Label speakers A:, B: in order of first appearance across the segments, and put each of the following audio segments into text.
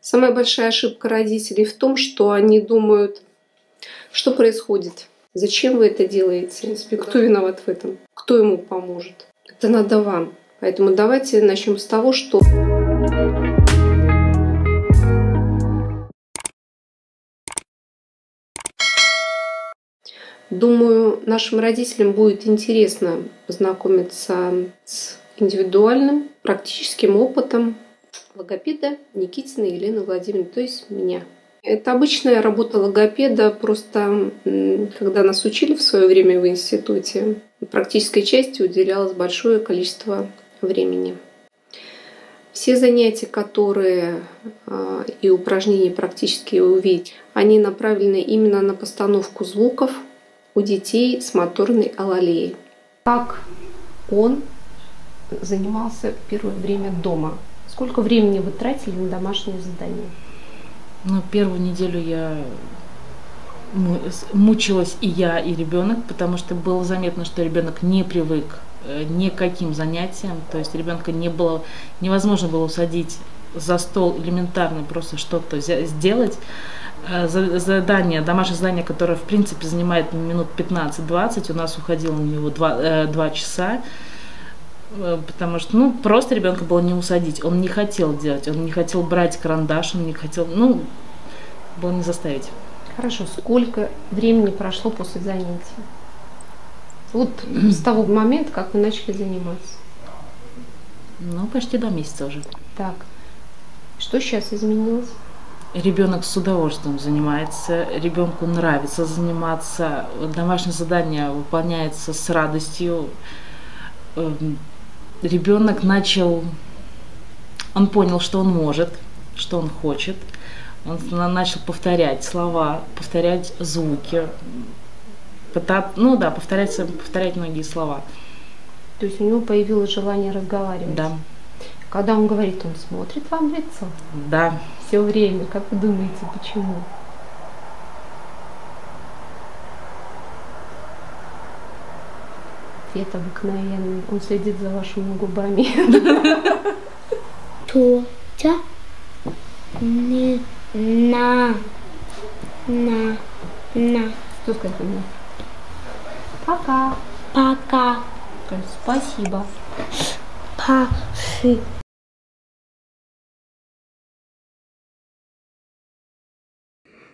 A: Самая большая ошибка родителей в том, что они думают, что происходит, зачем вы это делаете, кто виноват в этом, кто ему поможет. Это надо вам. Поэтому давайте начнем с того, что Думаю, нашим родителям будет интересно познакомиться с индивидуальным практическим опытом логопеда Никитина Елены Владимировны, то есть меня. Это обычная работа логопеда, просто когда нас учили в свое время в институте, практической части уделялось большое количество времени. Все занятия, которые а, и упражнения практически увидеть, они направлены именно на постановку звуков у детей с моторной алалией. Как он занимался первое время дома? Сколько времени вы тратили на домашние задания?
B: Ну, первую неделю я мучилась и я, и ребенок, потому что было заметно, что ребенок не привык э, ни к каким занятиям, то есть ребенка не было, невозможно было усадить за стол элементарно просто что-то сделать. Э, задание, домашнее задание, которое в принципе занимает минут 15-20, у нас уходило на него 2, 2 э, часа. Э, потому что, ну, просто ребенка было не усадить. Он не хотел делать, он не хотел брать карандаш, он не хотел, ну, было не заставить.
A: Хорошо, сколько времени прошло после занятия? Вот с того момента, как вы начали заниматься.
B: Ну, почти два месяца уже.
A: Так, что сейчас изменилось?
B: Ребенок с удовольствием занимается, ребенку нравится заниматься, домашнее задание выполняется с радостью, эм, ребенок начал, он понял, что он может, что он хочет, он начал повторять слова, повторять звуки, пытать, ну да, повторять, повторять многие слова.
A: То есть у него появилось желание разговаривать?
B: Да.
A: Когда он говорит, он смотрит вам в лицо?
B: Да.
A: Все время. Как вы думаете, почему? Ответ обыкновенный. Он следит за вашими губами.
C: Тотя не на на на.
A: Что сказать мне? Пока.
C: Пока.
A: Спасибо.
C: Паши.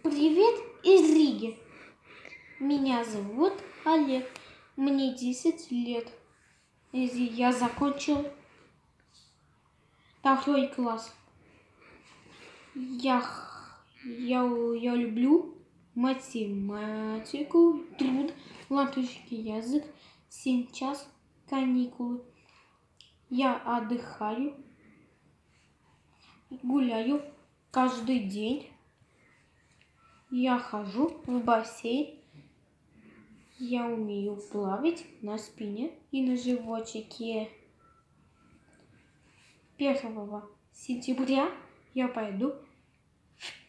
C: Привет из Риги. Меня зовут Олег. Мне 10 лет. Я закончил второй класс. Я, я, я люблю математику, труд, латышский язык, сейчас каникулы. Я отдыхаю, гуляю каждый день. Я хожу в бассейн я умею плавать на спине и на животике. 1 сентября я пойду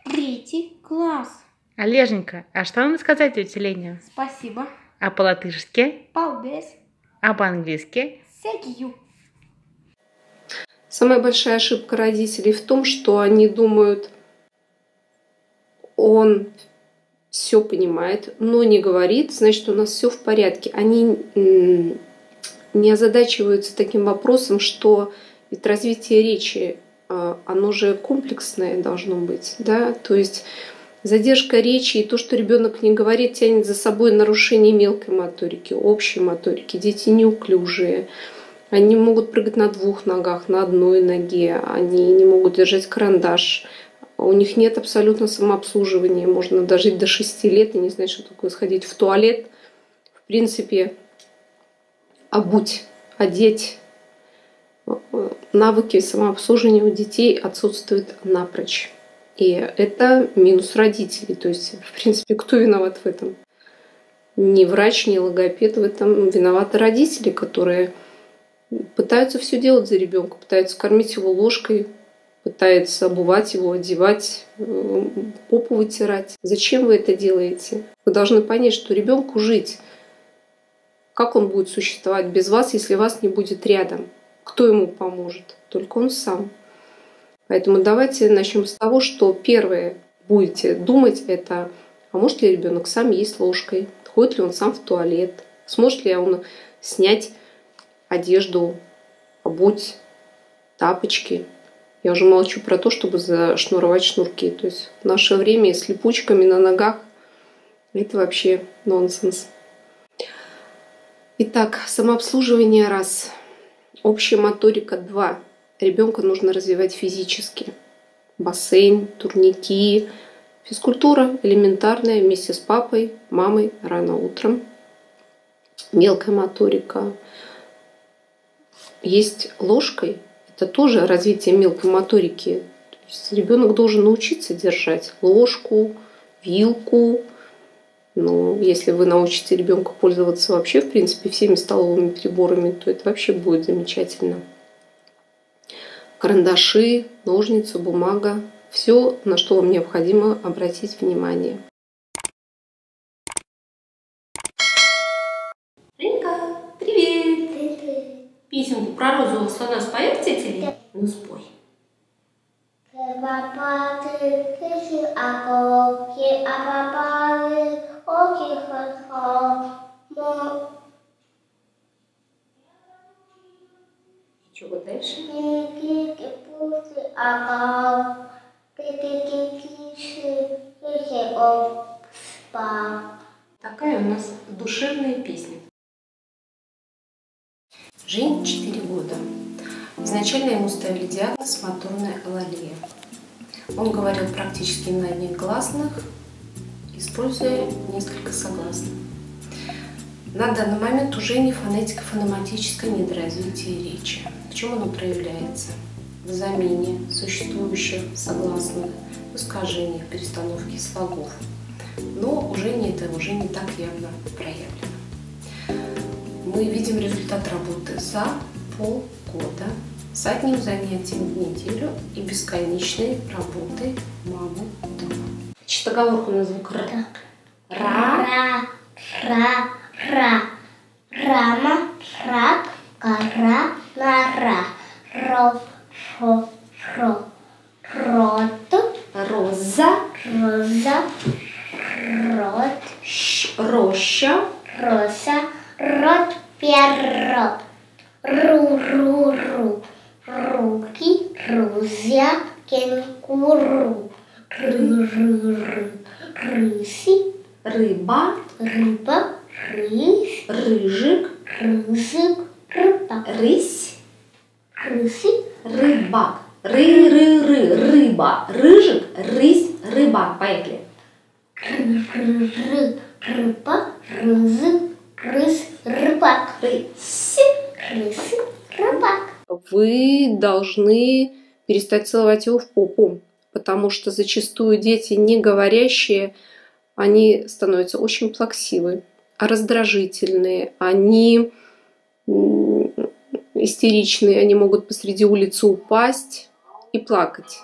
C: в третий класс.
B: Олеженька, а что вам сказать тете Лене?
C: Спасибо.
B: А по-латышски?
C: Paldies.
B: А по-английски?
C: Thank
A: Самая большая ошибка родителей в том, что они думают, он все понимает, но не говорит, значит, у нас все в порядке. Они не озадачиваются таким вопросом, что ведь развитие речи, а, оно же комплексное должно быть, да, то есть задержка речи и то, что ребенок не говорит, тянет за собой нарушение мелкой моторики, общей моторики. Дети неуклюжие, они могут прыгать на двух ногах, на одной ноге, они не могут держать карандаш, у них нет абсолютно самообслуживания. Можно дожить до 6 лет и не знать, что такое сходить в туалет. В принципе, обуть, одеть. Навыки самообслуживания у детей отсутствуют напрочь. И это минус родителей. То есть, в принципе, кто виноват в этом? Ни врач, ни логопед в этом виноваты родители, которые пытаются все делать за ребенка, пытаются кормить его ложкой, пытается обувать его, одевать, э, попу вытирать. Зачем вы это делаете? Вы должны понять, что ребенку жить. Как он будет существовать без вас, если вас не будет рядом? Кто ему поможет? Только он сам. Поэтому давайте начнем с того, что первое будете думать это, а может ли ребенок сам есть ложкой, ходит ли он сам в туалет, сможет ли он снять одежду, обуть, тапочки. Я уже молчу про то, чтобы зашнуровать шнурки. То есть в наше время с липучками на ногах это вообще нонсенс. Итак, самообслуживание раз. Общая моторика два. Ребенка нужно развивать физически. Бассейн, турники, физкультура элементарная вместе с папой, мамой рано утром. Мелкая моторика. Есть ложкой. Это тоже развитие мелкой моторики. То есть ребенок должен научиться держать ложку, вилку, но если вы научите ребенка пользоваться вообще, в принципе, всеми столовыми приборами, то это вообще будет замечательно. Карандаши, ножницы, бумага. Все, на что вам необходимо обратить внимание.
C: Ринка, привет! Песенку про розового слона споет тетя Лин? Ну, спой.
D: Папаты, киши, акоки, а папары, оки, хо-хо,
C: Чего дальше?
D: Никики, пусы, акау, кики, киши, киши, опа.
A: Такая у нас душевная песня. Жень 4 года. Изначально ему ставили диагноз моторная алалия. Он говорил практически на одних гласных, используя несколько согласных. На данный момент уже не фонетика фонематическое недоразвитие речи. В чем оно проявляется? В замене существующих согласных, в искажениях, перестановке слогов. Но уже не это уже не так явно проявлено. Мы видим результат работы за полгода с одним занятием в неделю и бесконечной работой мамы дома. Оговорку на звук Р. Ра.
D: Ра, ра, ра. Рама, рак, кара, нара. Ро, шо, шо. Рот,
A: Роза.
D: роза, рот.
A: Роща.
D: роса, рот, перрот. Ру, ру, ру. Руки, рузя, кенгуру. Ры, ры, ры. Рыси,
A: Рыба.
D: рыба, рысь,
A: Рыжик.
D: рыжик, рыба,
A: Рысь.
D: рыси,
A: Рыбак. Ры-ры-ры. Рыба. Рыжик. Рысь. Рыбак. Поехали.
D: ры, ры, ры, рыба, рызы, рыс, рыбак,
A: Рысь.
D: рысы, рыбак.
A: Вы должны перестать целовать его в попу, потому что зачастую дети, не говорящие, они становятся очень плаксивы, раздражительные, они истеричные, они могут посреди улицы упасть и плакать.